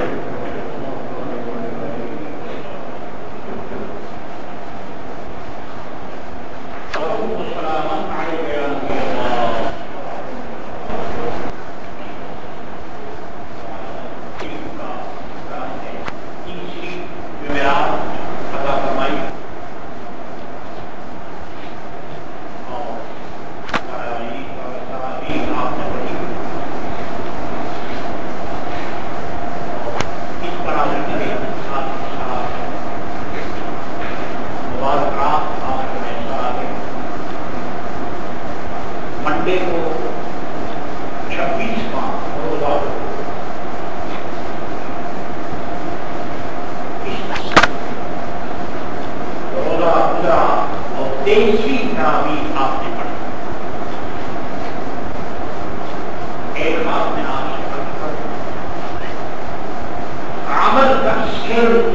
Amen.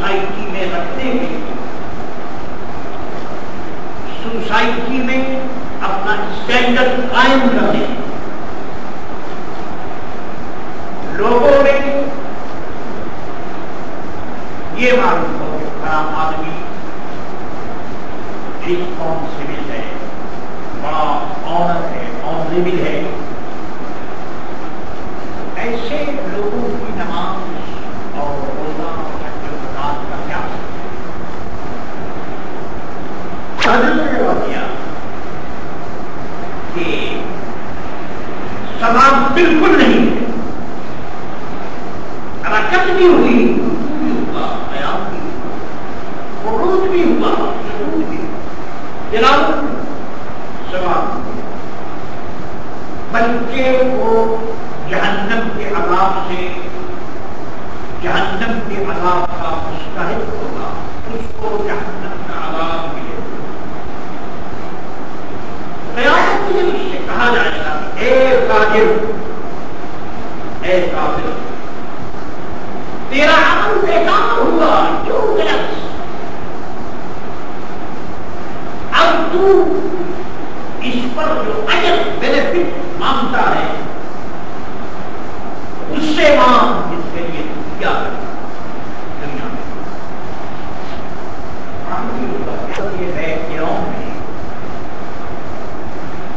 Society में रखते हैं। सोसाइटी में अपना स्टैंडर्ड कायम करने लोगों में ये मालूम हो बड़ा आदमी रिस्पॉन्सिबिल है, बड़ा ऑनर है ऑनरेबिल है। षडयंत्र कि समाज बिल्कुल नहीं है। हरकत भी हुई रोज भी हुआ जनाब समाज बच्चे को जहन्नम के अलाप से, जहन्नम के अलाप का मुस्तक होगा, उसको जहन्नम कहा जाएगा, ए कादिर ए कादिर तेरा अमल बेकार हुआ क्यों गलत। अब तू इस पर जो अजर, बेनिफिट माँगता है, उससे मांग।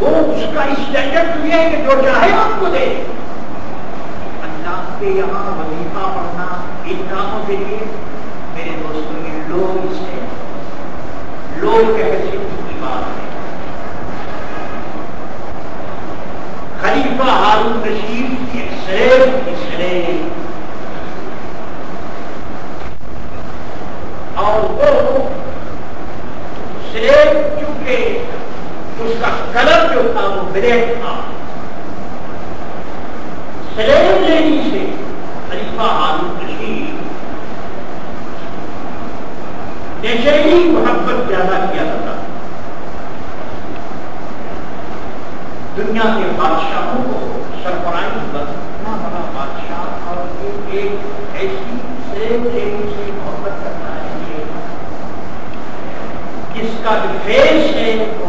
वो उसका स्टैंडर्ड ये है कि जो चाहे आपको दे अल्लाह के यहाँ वजीफा पढ़ना इन कामों के लिए मेरे दोस्तों ये लोग इससे लोग के हैसियत की बात है खलीफा हारून रशीद एक श्रेष्ठ श्रेष्ठ और वो श्रेष्ठ चूँकि उसका कलर जो था वो ब्लैक था। लेनी से खलीफा रशीद मोहब्बत ज़्यादा किया जाता दुनिया के बादशाहों को सरप्राइज़ बना बड़ा बादशाह और एक, एक ऐसी लेनी से मोहब्बत करना है जिसका जो फेस है वो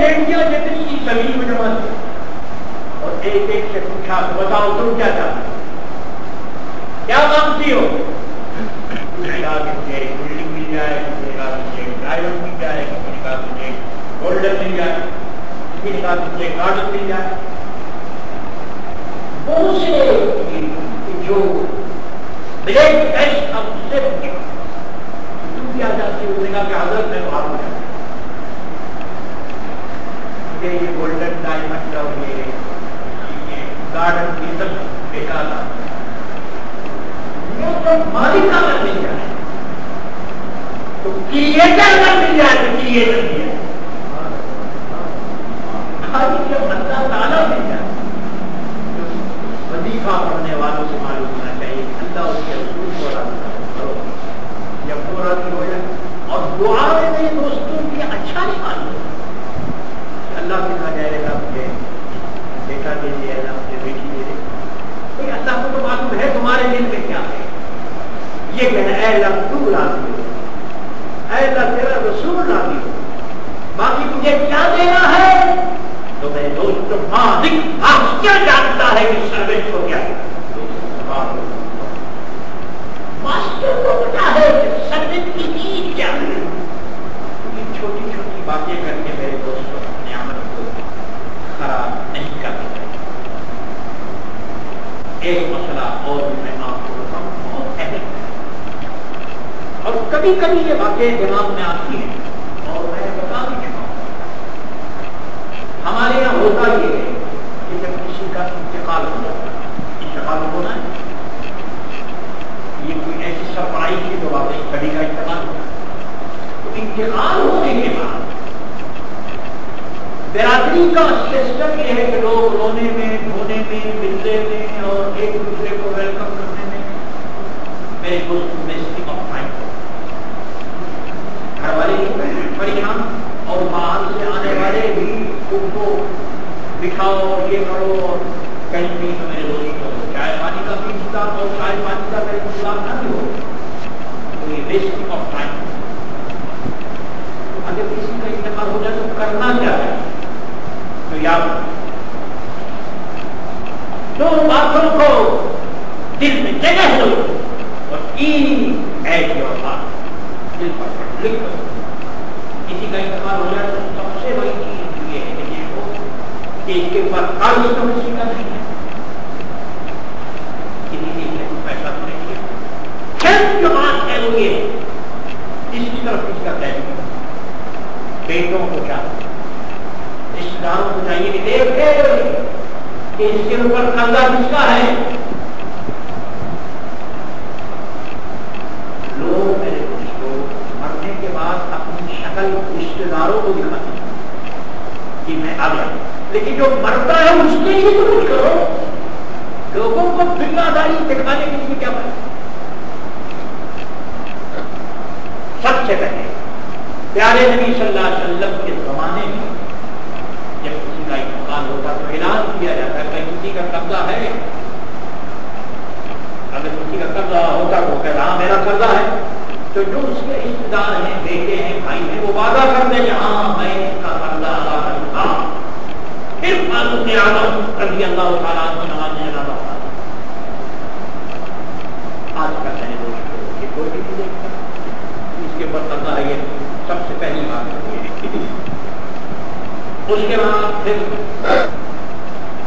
लेडियाँ जितनी की ज़मीन में जमा और एक एक से पूछा तो बताओ तुम क्या चाहते क्या मांगती हो? मुझे बिल्डिंग मिल जाए, मुझे ड्राइवर मिल जाए, मुझे गोल्डन मिल जाए, मुझे जाए। जो कहा मुझे ये गोल्डन डायमंड और ये गार्डन ये सब बेकार था तो मालिक अगर मिल जाए तो क्रिएटर अगर मिल जाए तो क्रिएटर मिल जाए खाली जब अल्लाह ताला मिल जाए तो वजीफा पढ़ने वालों से मालूम होना चाहिए, अल्लाह उसके रसूल को राज़ी करो। जब वो राज़ी हो जाए। और दुआ में मेरे दोस्तों की अच्छा नहीं मालूम अल्लाह से कहा जाएगा मुझे बेटा दे अल्लाह मुझे बेटी दे दे अल्लाह को तो मालूम है तुम्हारे दिल में क्या है। ये कहना अल्लाह, तू राज़ी हो। अल्लाह, तेरा रसूल राज़ी हो। बाकी तुझे क्या देना है? तो मेरे दोस्त मालिक मास्टर जानता है कि सर्वेंट को क्या मास्टर को पता है सर्वेंट की नीड क्या है। छोटी छोटी बातें करके मेरे दोस्तों अपने अमल को खराब नहीं कर एक मसला और मैं आपको बताऊँ, बहुत अहम है। और कभी कभी ये बातें दिमाग में आती हैं, और मैं बता भी चुका हमारे यहाँ होता ये है कि जब किसी का इंतकाल हो जाता है, इंतकाल होना है। ये कोई ऐसी सरपराई की तो बात नहीं सभी का इंतकाल होना तो इंतकाल होने के बाद बिरादरी का सिस्टम ये है कि लोग रोने में, धोने में, मिलने में और एक दूसरे को वेलकम करने में। मेरे दोस्त बेस्टिंग ऑफ़ माइंड घर वाले परेशान और बाहर से आने वाले भी उनको बिठाओ और ये करो और कहीं भी तो मेरे दोस्तों चाय पानी का भी इंतज़ाम और चाय पानी का मेरे इंतज़ाम ना भी हो तो ये वेस्टिंग ऑफ़ टाइम अगर किसी का इंतकाल हो जाए तो करना क्या है? दो बातों को दिल में जगह दो और ई एट योर हार्ट दिल पर लिख दो किसी का इंतकाल हो जाए तो सबसे बड़ी चीज़ ये है कि देखो कि इसके ऊपर कर्ज तो का नहीं है। किसी इससे कुछ पैसा तो नहीं किया सिर्फ़ जो बात है ये इसकी तरफ़ इसका तय बेटों को चाहिए को चाहिए कि कि इसके ऊपर किसका है। लोग मेरे दोस्तों, मरने के बाद अपनी शक्ल रिश्तेदारों को दिखाते कि मैं आ गया लेकिन जो मरता है, उसके लिए तो कुछ करो। लोगों को दुनियादारी दिखाने के लिए क्या बने सबसे पहले प्यारे नबी सल्लल्लाहु अलैहि वसल्लम के जमाने में जब किसी का इंतकाल होता तो ऐलान किया जाता है किसी का कब्जा है अगर किसी का कर्जा होता तो कहता हाँ मेरा कर्जा है तो जो उसके रिश्तेदार हैं बेटे हैं भाई हैं वो वादा कर दे हाँ मैं इसका कर्जा अदा करूँगा फिर फारूक आलम रज़ी अल्लाह ताला को नवाजने लगा आज का मैंने दोस्तों कोई भी नहीं देखता इसके ऊपर कर्जा है ये सबसे पहली बात उसके बाद फिर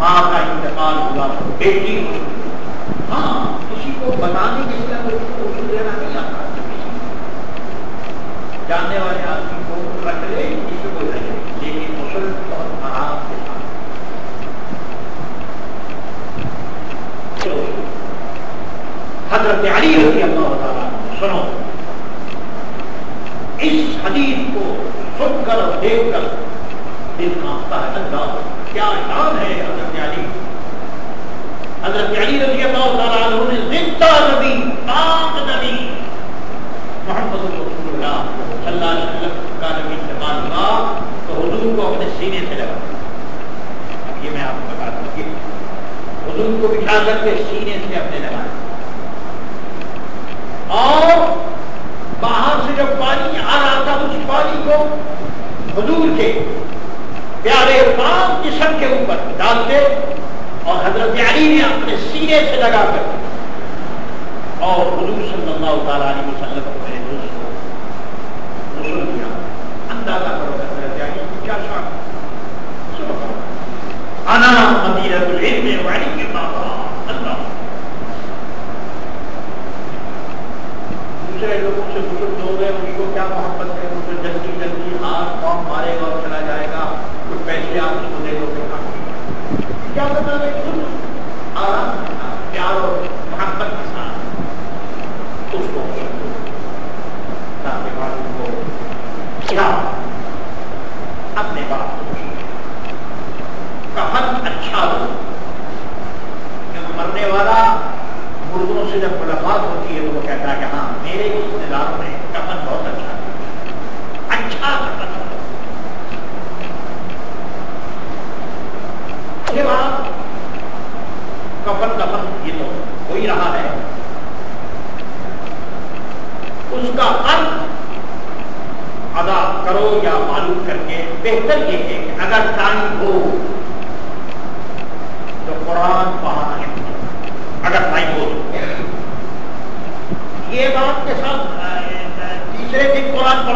माँ का इंतकाल हुआ, बेटी हाँ किसी को बताने के लिए अगर उसको देना नहीं आता। जानने वाले आदमी को रख ले, किसी को रखे लेकिन मुसल बहुत के साथ। हज़रत अली रज़ी अल्लाह सुनो। इस हदीस को सुनकर और देखकर दिल कांपता है अल्लाह क्या शान है हज़रत अली हज़रत अली रज़ी अल्लाह ने ज़िंदा नबी पाक नबी मोहम्मद रसूलुल्लाह सल्लल्लाहु अलैहि वसल्लम का नबी इस्तेमाल हुआ तो हुजूर को अपने सीने से लगा अब ये मैं आपको बता दूँ हुजूर को बिठा करके सीने से अपने लगाया और बाहर से जब पानी आ रहा था उस पानी को हुजूर के प्यारे पाँच जिसम के ऊपर डालते और हज़रत अली ने अपने सीने से लगाकर और हुजूर सल्लल्लाहु अलैहि वसल्लम को मेरे दोस्तों रसूल दिया अंदाज़ा करो हज़रत अली की क्या शान अना मदीनतुल इल्म व इल्म बाबा अल्लाह दूसरे लोगों से बुज़ुर्ग लोग हैं उनको क्या मोहब्बत है उनको जल्दी जल्दी हाथ पाँव मारेगा और चला जाएगा कुछ पैसे आप उसको दे दोगे क्या बता रहे खुद आराम प्यार और मोहब्बत के साथ उसको ताकि मालूम हो क्या अपने बाप कफन अच्छा हो। क्योंकि मरने वाला मुर्दों से जब मुलाकात होती है तो वो कहता है कि हाँ मेरे रिश्तेदारों ने कफन बहुत अच्छा। अच्छा कफन। उसके बाद कफन कफन, ये तो हो ही रहा है। उसका अर्थ अदा करो या मालूम करके बेहतर ये है कि अगर टाइम हो तो कुरान पढ़ाना शुरू करो। अगर टाइम हो तो ये बात के साथ अ, अ, तीसरे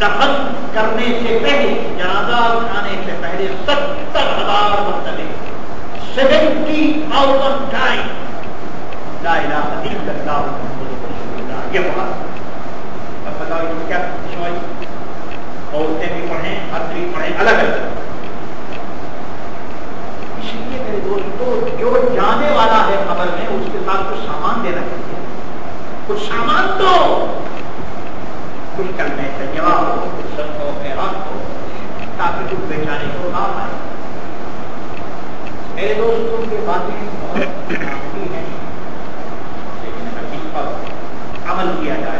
दफन करने से पहले, जनाजा उठाने से पहले सत्तर हज़ार मरतबे सेवेंटी थाउज़ेंड टाइम क्या समझ औरतें भी पढ़ें भी पढ़ें, अलग अलग। इसलिए मेरे दोस्तों, जो जाने वाला है खबर में, उसके साथ सामान देना चाहिए कुछ सामान तो कुछ करने से जवाब हो कुछ सब हो खैरात हो ताकि कुछ मेरे दोस्तों की बातें बहुत लेकिन हकीकत अमल किया जाए।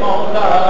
मौला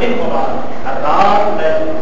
दिन मुबारक है, हर रात लैलुल